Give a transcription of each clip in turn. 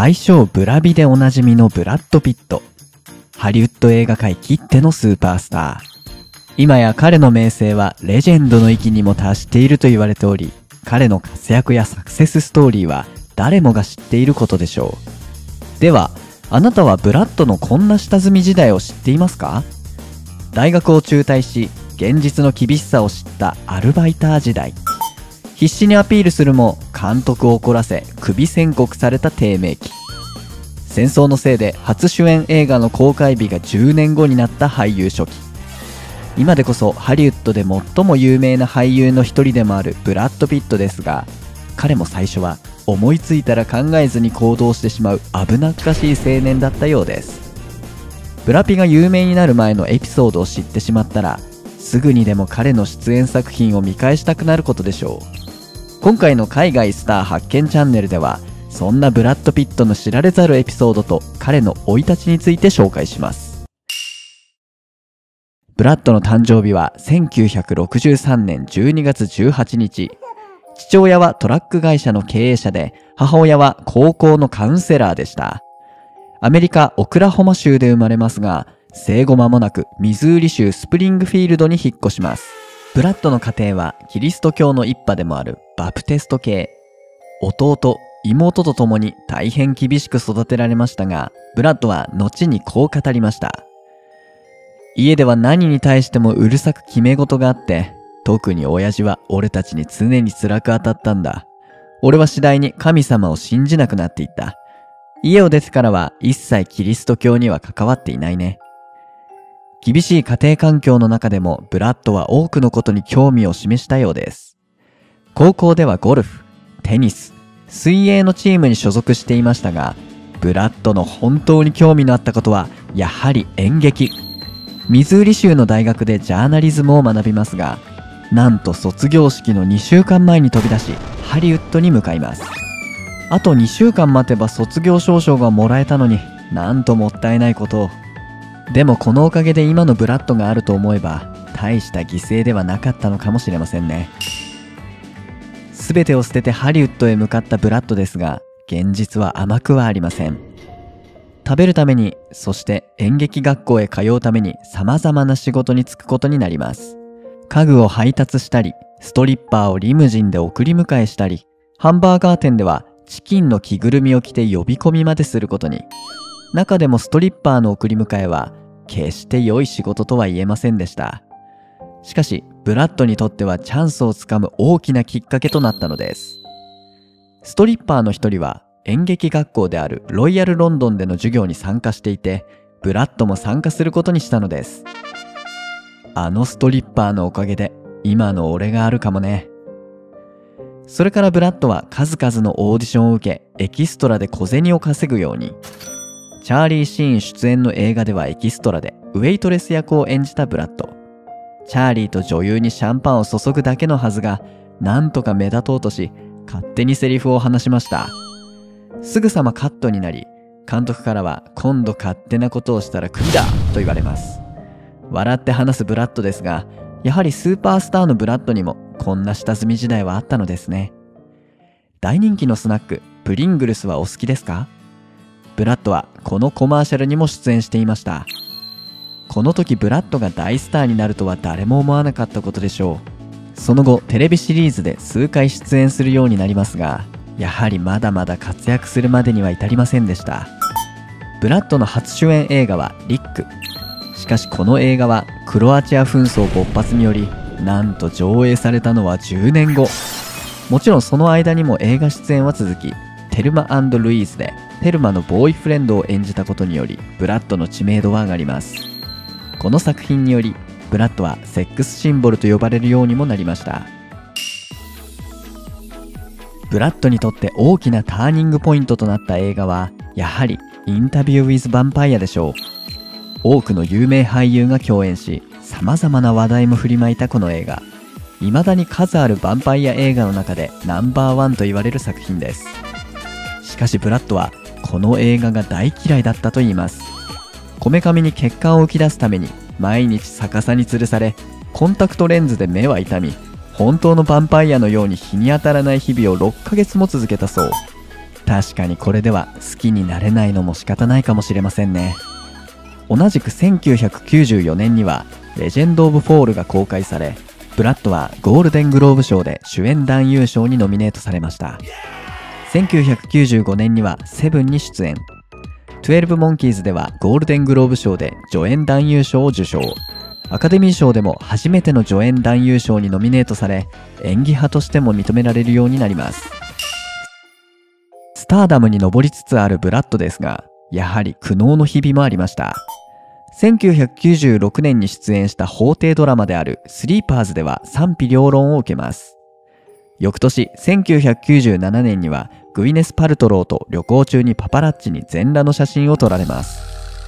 愛称ブラビでおなじみのブラッド・ピット。ハリウッド映画界きってのスーパースター。今や彼の名声はレジェンドの域にも達していると言われており、彼の活躍やサクセスストーリーは誰もが知っていることでしょう。では、あなたはブラッドのこんな下積み時代を知っていますか？大学を中退し、現実の厳しさを知ったアルバイター時代。必死にアピールするも監督を怒らせ首宣告された低迷期。戦争のせいで初主演映画の公開日が10年後になった俳優初期。今でこそハリウッドで最も有名な俳優の一人でもあるブラッド・ピットですが彼も最初は思いついたら考えずに行動してしまう危なっかしい青年だったようです。ブラピが有名になる前のエピソードを知ってしまったらすぐにでも彼の出演作品を見返したくなることでしょう。今回の海外スター発見チャンネルではそんなブラッド・ピットの知られざるエピソードと彼の生い立ちについて紹介します。ブラッドの誕生日は1963年12月18日。父親はトラック会社の経営者で母親は高校のカウンセラーでした。アメリカ・オクラホマ州で生まれますが生後間もなくミズーリ州スプリングフィールドに引っ越します。ブラッドの家庭はキリスト教の一派でもあるバプテスト系。弟、妹と共に大変厳しく育てられましたが、ブラッドは後にこう語りました。家では何に対してもうるさく決め事があって、特に親父は俺たちに常に辛く当たったんだ。俺は次第に神様を信じなくなっていった。家を出てからは一切キリスト教には関わっていないね。厳しい家庭環境の中でもブラッドは多くのことに興味を示したようです。高校ではゴルフ、テニス、水泳のチームに所属していましたが、ブラッドの本当に興味のあったことは、やはり演劇。ミズーリ州の大学でジャーナリズムを学びますが、なんと卒業式の2週間前に飛び出し、ハリウッドに向かいます。あと2週間待てば卒業証書がもらえたのに、なんともったいないことを。でもこのおかげで今のブラッドがあると思えば、大した犠牲ではなかったのかもしれませんね。全てを捨ててハリウッドへ向かったブラッドですが、現実は甘くはありません。食べるために、そして演劇学校へ通うために様々な仕事に就くことになります。家具を配達したり、ストリッパーをリムジンで送り迎えしたり、ハンバーガー店ではチキンの着ぐるみを着て呼び込みまですることに。中でもストリッパーの送り迎えは、決して良い仕事とは言えませんでした。しかし、ブラッドにとってはチャンスをつかむ大きなきっかけとなったのです。ストリッパーの一人は演劇学校であるロイヤルロンドンでの授業に参加していて、ブラッドも参加することにしたのです。あのストリッパーのおかげで今の俺があるかもね。それからブラッドは数々のオーディションを受け、エキストラで小銭を稼ぐように。チャーリー・シーン出演の映画ではエキストラでウェイトレス役を演じたブラッド。チャーリーと女優にシャンパンを注ぐだけのはずが、なんとか目立とうとし、勝手にセリフを話しました。すぐさまカットになり、監督からは今度勝手なことをしたらクビだと言われます。笑って話すブラッドですが、やはりスーパースターのブラッドにもこんな下積み時代はあったのですね。大人気のスナック、プリングルスはお好きですか？ブラッドはこのコマーシャルにも出演していました。この時ブラッドが大スターになるとは誰も思わなかったことでしょう。その後テレビシリーズで数回出演するようになりますがやはりまだまだ活躍するまでには至りませんでした。ブラッドの初主演映画はリック。しかしこの映画はク。ロアチア紛争勃発によりなんと上映されたのは10年後。もちろんその間にも映画出演は続きテルマルイーズでテルマのボーイフレンドを演じたことによりブラッドの知名度は上がります。この作品によりブラッドはセックスシンボルと呼ばれるようにもなりました。ブラッドにとって大きなターニングポイントとなった映画はやはりインタビュー・ウィズ・ヴァンパイアでしょう。多くの有名俳優が共演し様々な話題も振りまいたこの映画。未だに数あるヴァンパイア映画の中でナンバーワンと言われる作品です。しかしブラッドはこの映画が大嫌いだったと言います。こめかみに血管を浮き出すために毎日逆さに吊るされコンタクトレンズで目は痛み本当のヴァンパイアのように日に当たらない日々を6ヶ月も続けたそう。確かにこれでは好きになれないのも仕方ないかもしれませんね。同じく1994年にはレジェンド・オブ・フォールが公開されブラッドはゴールデングローブ賞で主演男優賞にノミネートされました。1995年にはセブンに出演。12モンキーズではゴールデングローブ賞で助演男優賞を受賞。アカデミー賞でも初めての助演男優賞にノミネートされ演技派としても認められるようになります。スターダムに上りつつあるブラッドですがやはり苦悩の日々もありました。1996年に出演した法廷ドラマであるスリーパーズでは賛否両論を受けます。翌年1997年にはグイネス・パルトローと旅行中にパパラッチに全裸の写真を撮られます。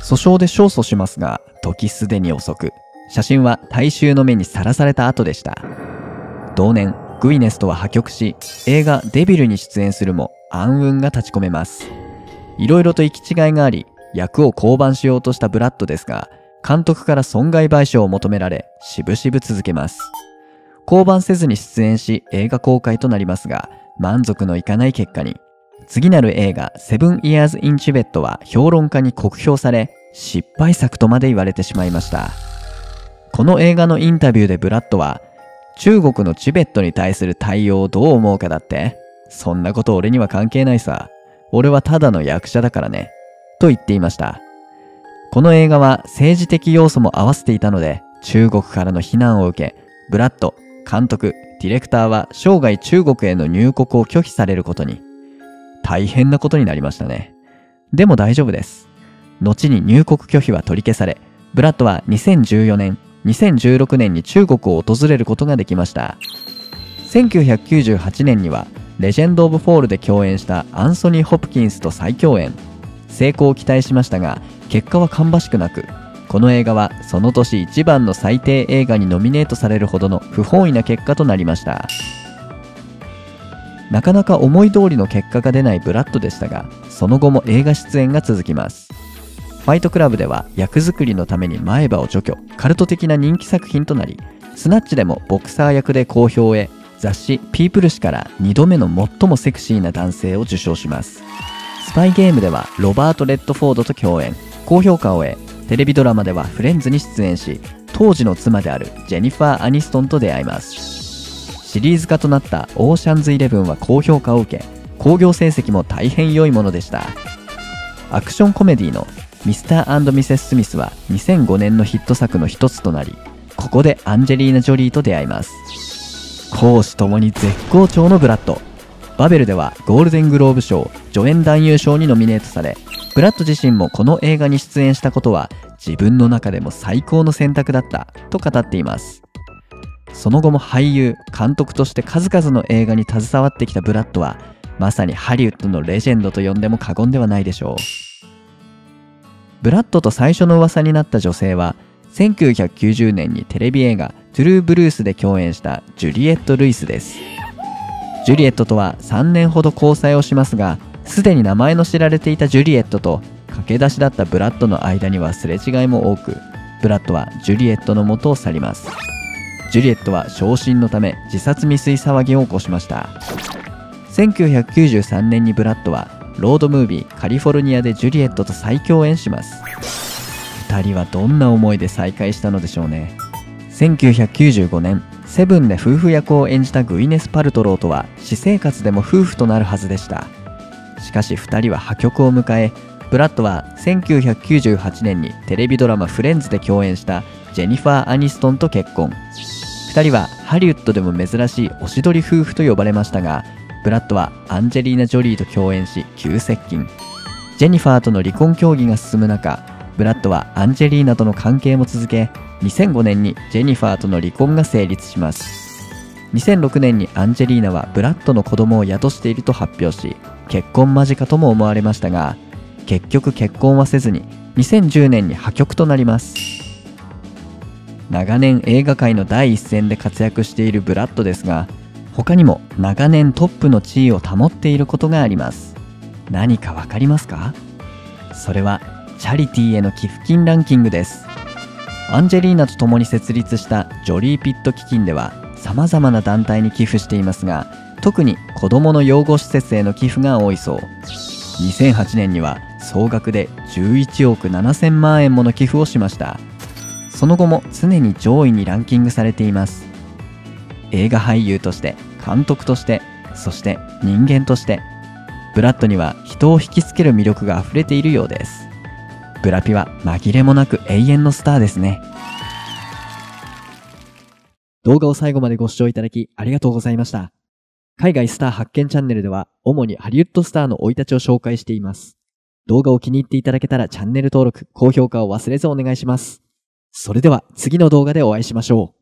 訴訟で勝訴しますが時すでに遅く。写真は大衆の目にさらされた後でした。同年グイネスとは破局し映画デビルに出演するも暗雲が立ち込めます。いろいろと行き違いがあり役を降板しようとしたブラッドですが監督から損害賠償を求められしぶしぶ続けます。降板せずに出演し映画公開となりますが満足のいかない結果に次なる映画「セブン・イヤーズ・イン・チベット」は評論家に酷評され失敗作とまで言われてしまいました。この映画のインタビューでブラッドは中国のチベットに対する対応をどう思うかだってそんなこと俺には関係ないさ。俺はただの役者だからね。と言っていました。この映画は政治的要素も合わせていたので中国からの非難を受けブラッド監督ディレクターは生涯中国への入国を拒否されることに。大変なことになりましたね。でも大丈夫です。後に入国拒否は取り消されブラッドは2014年2016年に中国を訪れることができました。1998年にはレジェンド・オブ・フォールで共演したアンソニー・ホプキンスと再共演。成功を期待しましたが結果は芳しくなくこの映画はその年一番の最低映画にノミネートされるほどの不本意な結果となりました。なかなか思い通りの結果が出ないブラッドでしたがその後も映画出演が続きます。ファイトクラブでは役作りのために前歯を除去カルト的な人気作品となりスナッチでもボクサー役で好評を得雑誌「ピープル」誌から2度目の最もセクシーな男性を受賞します。スパイゲームではロバート・レッドフォードと共演。高評価を得テレビドラマではフレンズに出演し当時の妻であるジェニファー・アニストンと出会います。シリーズ化となった「オーシャンズイレブン」は高評価を受け興行成績も大変良いものでした。アクションコメディのミスターミセス・スミスは2005年のヒット作の一つとなりここでアンジェリーナ・ジョリーと出会います。講師ともに絶好調のブラッド。バベルではゴールデングローブ賞助演男優賞にノミネートされブラッド自身もこの映画に出演したことは自分の中でも最高の選択だったと語っています。その後も俳優監督として数々の映画に携わってきたブラッドはまさにハリウッドのレジェンドと呼んでも過言ではないでしょう。ブラッドと最初の噂になった女性は1990年にテレビ映画「トゥルー・ブルース」で共演したジュリエット・ルイスです。ジュリエットとは3年ほど交際をしますがすでに名前の知られていたジュリエットと駆け出しだったブラッドの間にはすれ違いも多くブラッドはジュリエットの元を去ります。ジュリエットは昇進のため自殺未遂騒ぎを起こしました。1993年にブラッドはロードムービーカリフォルニアでジュリエットと再共演します。2人はどんな思いで再会したのでしょうね。1995年セブンで夫婦役を演じたグイネス・パルトローとは私生活でも夫婦となるはずでした。しかし2人は破局を迎えブラッドは1998年にテレビドラマ「フレンズ」で共演したジェニファー・アニストンと結婚。2人はハリウッドでも珍しいおしどり夫婦と呼ばれましたがブラッドはアンジェリーナ・ジョリーと共演し急接近。ジェニファーとの離婚協議が進む中ブラッドはアンジェリーナとの関係も続け2005年にジェニファーとの離婚が成立します。2006年にアンジェリーナはブラッドの子供を宿していると発表し結婚間近とも思われましたが結局結婚はせずに2010年に破局となります。長年映画界の第一線で活躍しているブラッドですが他にも長年トップの地位を保っていることがあります。何かわかりますか？それはチャリティーへの寄付金ランキングです。アンジェリーナと共に設立したジョリーピット基金では様々な団体に寄付していますが特に子どもの養護施設への寄付が多いそう。2008年には総額で11億7000万円もの寄付をしました。その後も常に上位にランキングされています。映画俳優として監督としてそして人間としてブラッドには人を引きつける魅力が溢れているようです。ブラピは紛れもなく永遠のスターですね。動画を最後までご視聴いただきありがとうございました。海外スター発見チャンネルでは主にハリウッドスターの生い立ちを紹介しています動画を気に入っていただけたらチャンネル登録、高評価を忘れずお願いします。それでは次の動画でお会いしましょう。